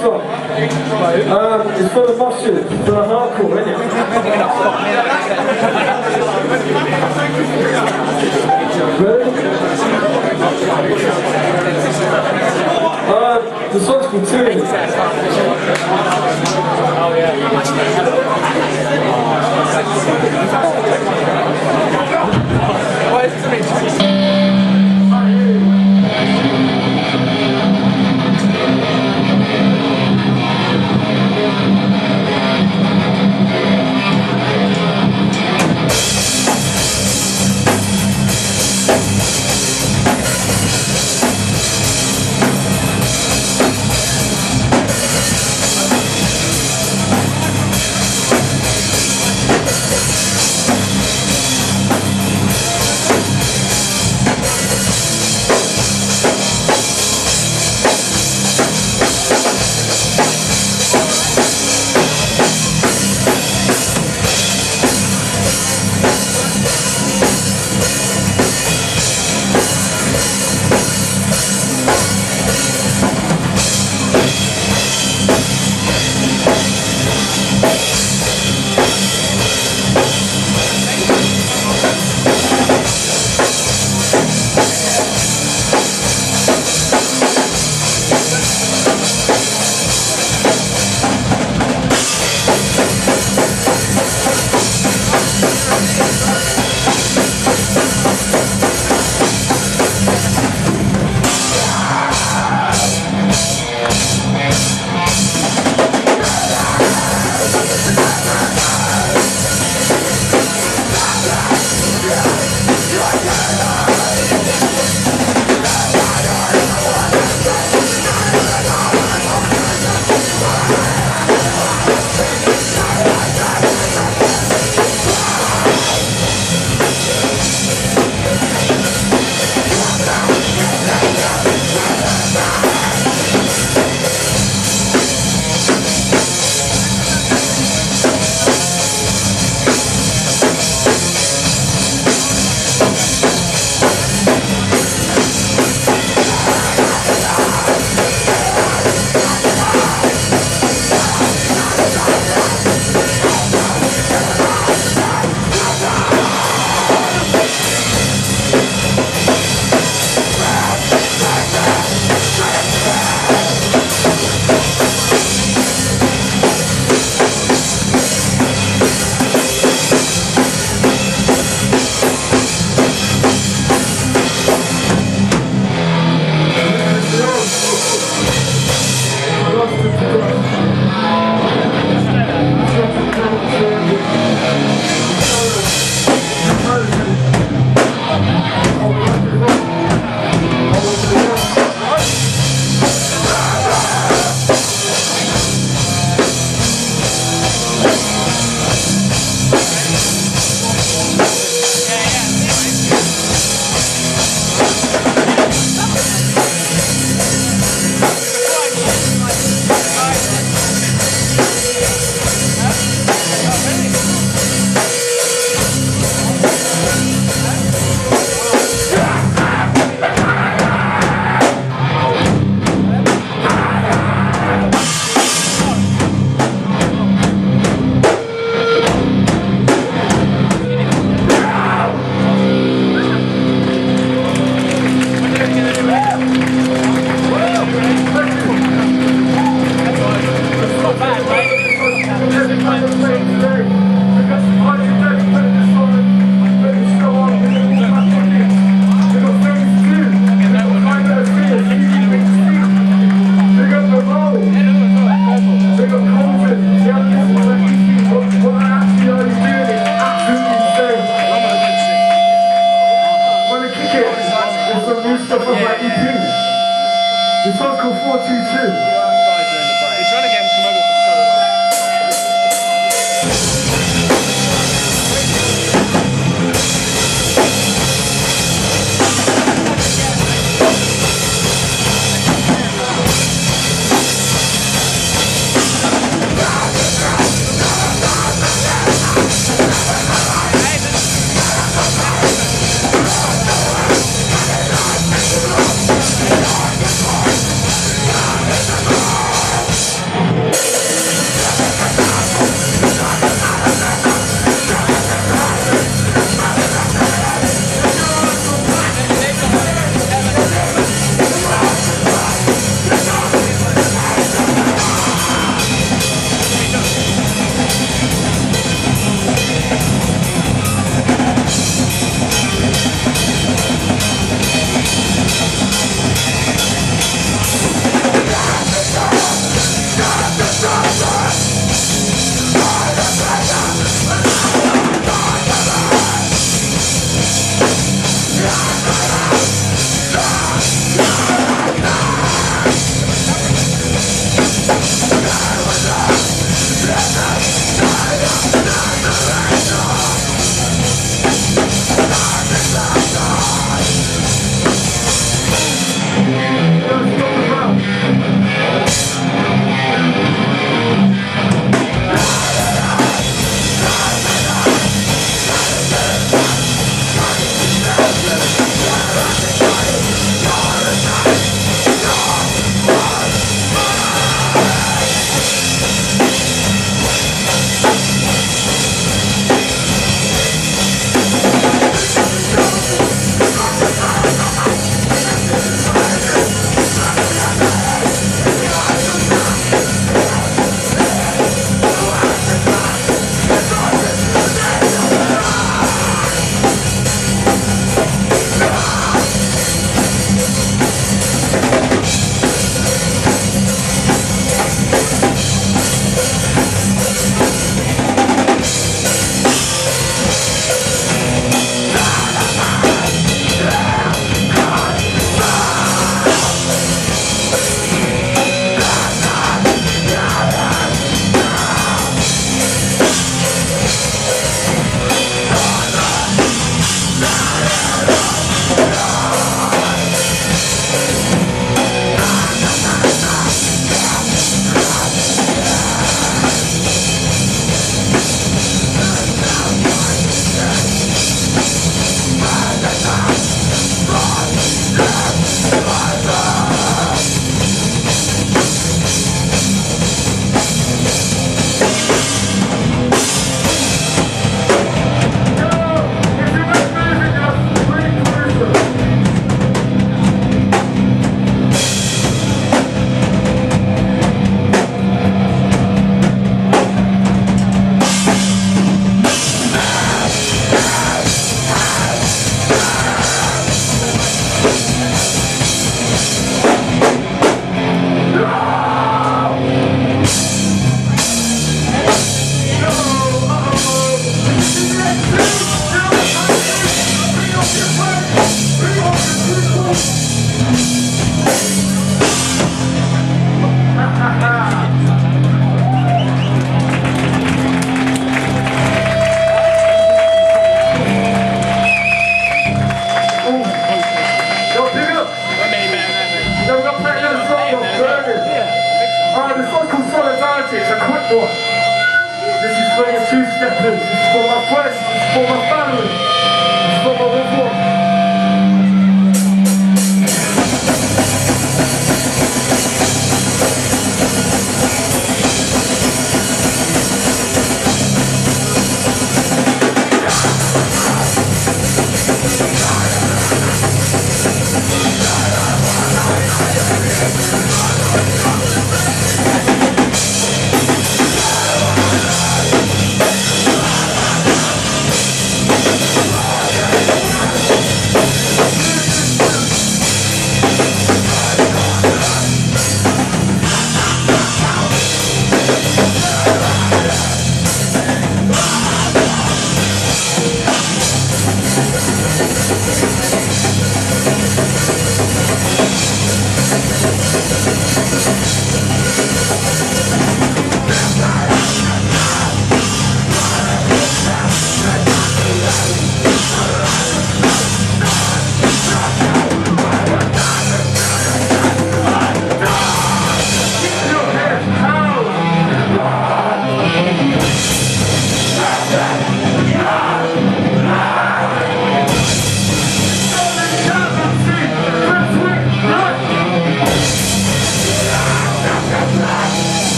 Um, it's for the mustard, for the hardcore, isn't it? Ready? Uh, the song's called Tyranny. Oh yeah. It kids. There's some new stuff on my EP. It's Uncle 422.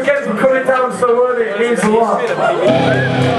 again for coming down so early. It means a lot.